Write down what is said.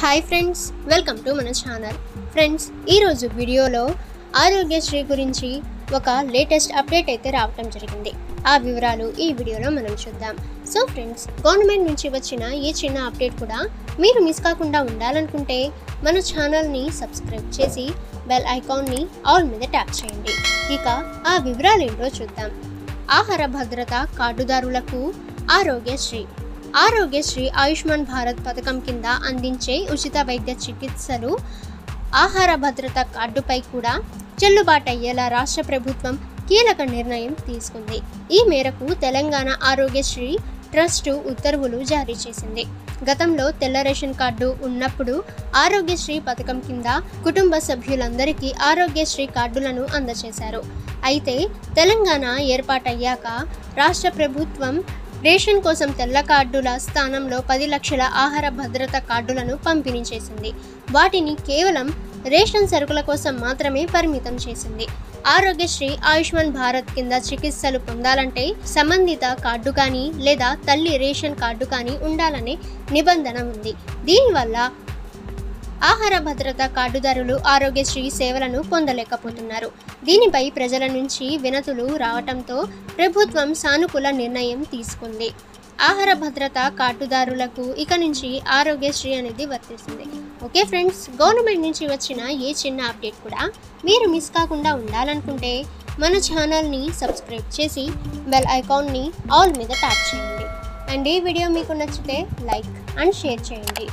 Hi friends welcome to మన channel friends ఈరోజు వీడియోలో ఆరోగ్యశ్రీ గురించి ఒక లేటెస్ట్ అప్డేట్ అయితే రావటం జరిగింది. ఆ వివరాలు ఈ వీడియోలో మనం చూద్దాం. సో ఫ్రెండ్స్ గవర్నమెంట్ నుంచి వచ్చిన ఈ చిన్న అప్డేట్ కూడా మీరు మిస్ కాకుండా ఉండాలనుకుంటే మన ఛానల్ని సబ్స్క్రైబ్ చేసి బెల్ ఐకాన్ని ఆల్ మీద ట్యాప్ చేయండి. ఇక ఆ వివరాలు ఏంటో చూద్దాం. ఆహార భద్రత కార్డుదారులకు ఆరోగ్యశ్రీ. ఆరోగ్యశ్రీ ఆయుష్మాన్ భారత్ పథకం కింద అందించే ఉచిత వైద్య చికిత్సలు ఆహార భద్రత కార్డుపై కూడా చెల్లుబాటు అయ్యేలా రాష్ట్ర ప్రభుత్వం కీలక నిర్ణయం తీసుకుంది. ఈ మేరకు తెలంగాణ ఆరోగ్యశ్రీ ట్రస్టు ఉత్తర్వులు జారీ చేసింది. గతంలో తెల్ల రేషన్ కార్డు ఉన్నప్పుడు ఆరోగ్యశ్రీ పథకం కింద కుటుంబ సభ్యులందరికీ ఆరోగ్యశ్రీ కార్డులను అందజేశారు. అయితే తెలంగాణ ఏర్పాటయ్యాక రాష్ట్ర ప్రభుత్వం రేషన్ కోసం తెల్ల కార్డుల స్థానంలో పది లక్షల ఆహార భద్రత కార్డులను పంపిణీ చేసింది. వాటిని కేవలం రేషన్ సరుకుల కోసం మాత్రమే పరిమితం చేసింది. ఆరోగ్యశ్రీ ఆయుష్మాన్ భారత్ కింద చికిత్సలు పొందాలంటే సంబంధిత కార్డు కానీ లేదా తల్లి రేషన్ కార్డు కానీ ఉండాలనే నిబంధన ఉంది. దీనివల్ల ఆహార భద్రత కార్డుదారులు ఆరోగ్యశ్రీ సేవలను పొందలేకపోతున్నారు. దీనిపై ప్రజల నుంచి వినతులు రావటంతో ప్రభుత్వం సానుకూల నిర్ణయం తీసుకుంది. ఆహార భద్రత కార్డుదారులకు ఇక నుంచి ఆరోగ్యశ్రీ అనేది వర్తిస్తుంది. ఓకే ఫ్రెండ్స్ గవర్నమెంట్ నుంచి వచ్చిన ఏ చిన్న అప్డేట్ కూడా మీరు మిస్ కాకుండా ఉండాలనుకుంటే మన ఛానల్ని సబ్స్క్రైబ్ చేసి బెల్ ఐకాన్ని ఆల్ మీద ట్యాప్ చేయండి. అండ్ ఈ వీడియో మీకు నచ్చితే లైక్ అండ్ షేర్ చేయండి.